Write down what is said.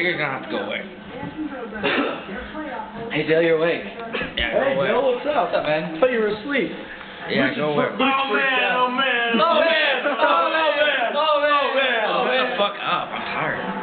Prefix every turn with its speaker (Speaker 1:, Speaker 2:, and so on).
Speaker 1: You're gonna have to go away.
Speaker 2: Hey, Dale, you're awake.
Speaker 1: Yeah,
Speaker 3: Hey,
Speaker 1: go away.
Speaker 3: Bill, what's up?
Speaker 2: What's up, man?
Speaker 3: I thought you were asleep.
Speaker 1: Yeah, go away.
Speaker 3: Man, man. Oh, man!
Speaker 2: Oh, man! fuck up. I'm tired.